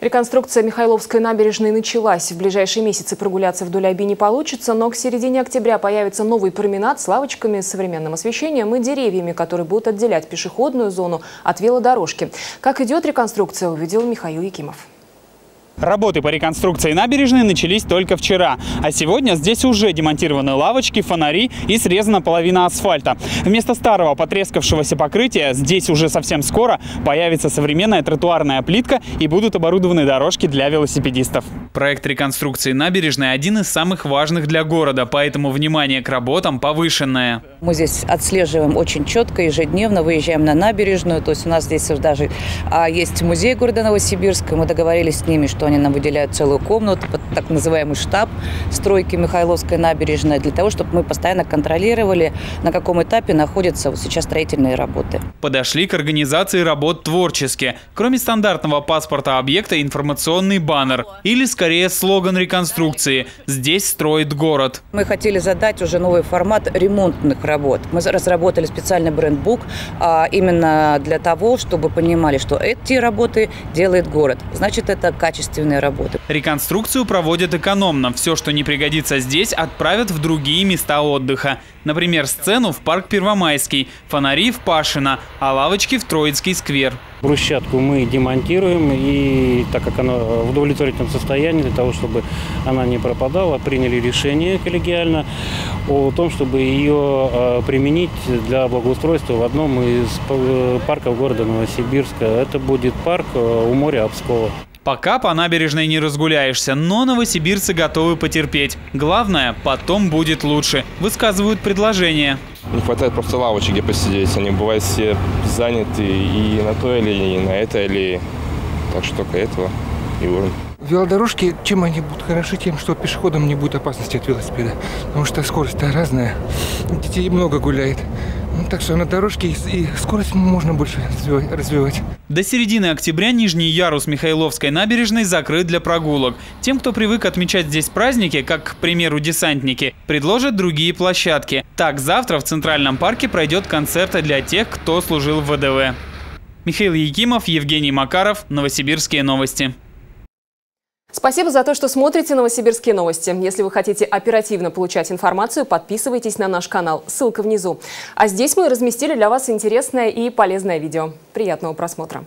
Реконструкция Михайловской набережной началась. В ближайшие месяцы прогуляться вдоль Оби не получится, но к середине октября появится новый променад с лавочками, современным освещением и деревьями, которые будут отделять пешеходную зону от велодорожки. Как идет реконструкция, увидел Михаил Якимов. Работы по реконструкции набережной начались только вчера, а сегодня здесь уже демонтированы лавочки, фонари и срезана половина асфальта. Вместо старого потрескавшегося покрытия здесь уже совсем скоро появится современная тротуарная плитка и будут оборудованы дорожки для велосипедистов. Проект реконструкции набережной один из самых важных для города, поэтому внимание к работам повышенное. Мы здесь отслеживаем очень четко, ежедневно выезжаем на набережную. То есть у нас здесь даже а, есть музей города Новосибирска. Мы договорились с ними, что они нам выделяют целую комнату, так называемый штаб стройки Михайловской набережной, для того, чтобы мы постоянно контролировали, на каком этапе находятся вот сейчас строительные работы. Подошли к организации работ творчески. Кроме стандартного паспорта объекта, информационный баннер. Или, скорее, слоган реконструкции «Здесь строит город». Мы хотели задать уже новый формат ремонтных работ. Мы разработали специальный брендбук а, именно для того, чтобы понимали, что эти работы делает город. Значит, это качественные качественные работы. Реконструкцию проводят экономно. Все, что не пригодится здесь, отправят в другие места отдыха. Например, сцену в парк Первомайский, фонари в Пашино, а лавочки в Троицкий сквер. Брусчатку мы демонтируем, и так как она в удовлетворительном состоянии, для того, чтобы она не пропадала, приняли решение коллегиально о том, чтобы ее а, применить для благоустройства в одном из э, парков города Новосибирска. Это будет парк э, у моря Обского. Пока по набережной не разгуляешься, но новосибирцы готовы потерпеть. Главное, потом будет лучше. Высказывают предложение. Не хватает просто лавочек, где посидеть. Они бывают все заняты и на той аллее, и на этой аллее. Так что только этого и уровень. Велодорожки, чем они будут хороши? Тем, что пешеходам не будет опасности от велосипеда. Потому что скорость-то разная. Детей много гуляет. Ну, так что на дорожке и скорость можно больше развивать. До середины октября нижний ярус Михайловской набережной закрыт для прогулок. Тем, кто привык отмечать здесь праздники, как, к примеру, десантники, предложат другие площадки. Так, завтра в Центральном парке пройдет концерт для тех, кто служил в ВДВ. Михаил Якимов, Евгений Макаров, Новосибирские новости. Спасибо за то, что смотрите «Новосибирские новости». Если вы хотите оперативно получать информацию, подписывайтесь на наш канал. Ссылка внизу. А здесь мы разместили для вас интересное и полезное видео. Приятного просмотра.